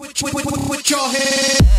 put, put, put, put your hands.